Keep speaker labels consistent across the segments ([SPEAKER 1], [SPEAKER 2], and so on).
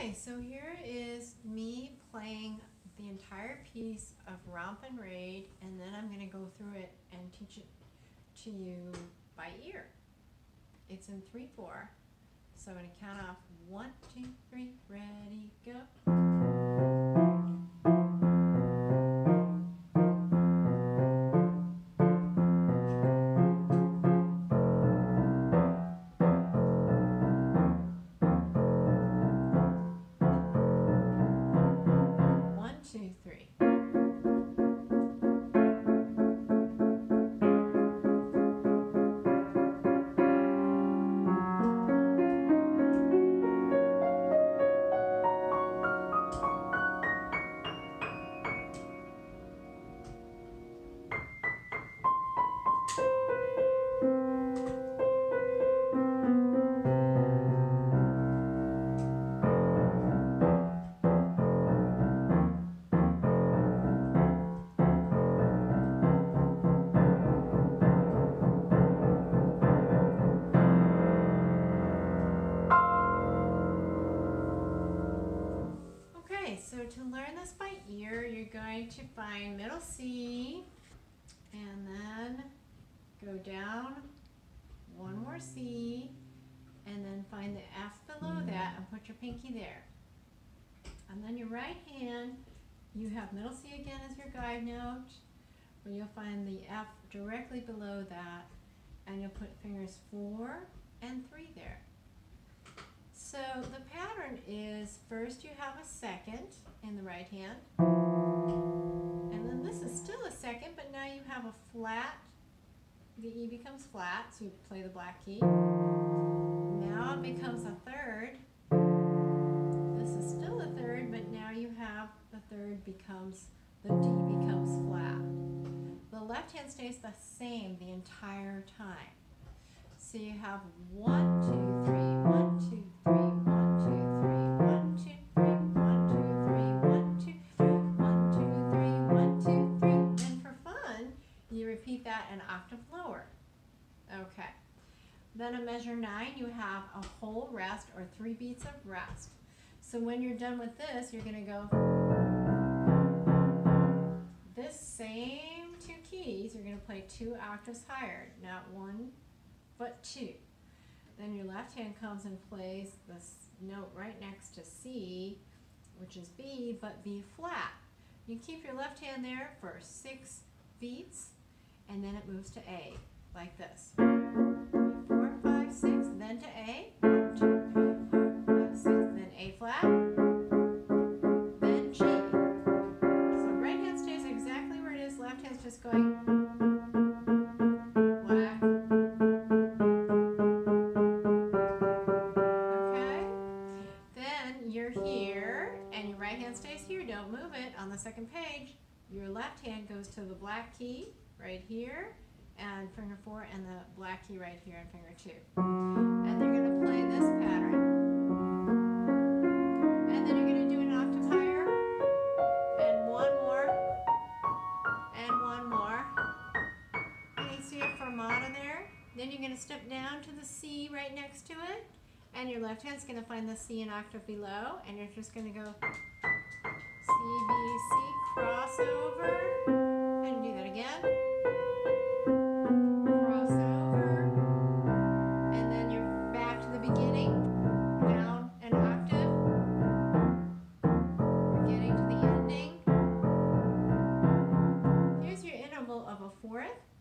[SPEAKER 1] Okay, so here is me playing the entire piece of Romp and Raid, and then I'm going to go through it and teach it to you by ear. It's in 3-4, so I'm going to count off one, two, three, ready, go. To learn this by ear, you're going to find middle C and then go down one more C and then find the F below mm-hmm. that and put your pinky there. And then your right hand, you have middle C again as your guide note, where you'll find the F directly below that and you'll put fingers four and three there. So the pattern is first you have a second in the right hand, and then this is still a second, but now you have a flat. The E becomes flat, so you play the black key. Now it becomes a third. This is still a third, but now you have the third becomes, the D becomes flat. The left hand stays the same the entire time. So you have one, two, three, one, two, that an octave lower. Okay. Then a measure nine, you have a whole rest or three beats of rest. So when you're done with this, you're gonna go this same two keys, you're gonna play two octaves higher, not one, but two. Then your left hand comes and plays this note right next to C, which is B, but B flat. You keep your left hand there for six beats, and then it moves to A, like this. Four, five, six, then to A. One, two, three, four, five, six, then A flat, then G. So right hand stays exactly where it is, left hand's just going Okay? Then you're here, and your right hand stays here. Don't move it. On the second page, your left hand goes to the black key right here, and finger four, and the black key right here, and finger two. And they're going to play this pattern. And then you're going to do an octave higher, and one more, and one more. Can you see a fermata there? Then you're going to step down to the C right next to it, and your left hand's going to find the C an octave below, and you're just going to go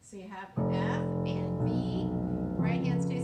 [SPEAKER 1] So you have F and B, right hand's to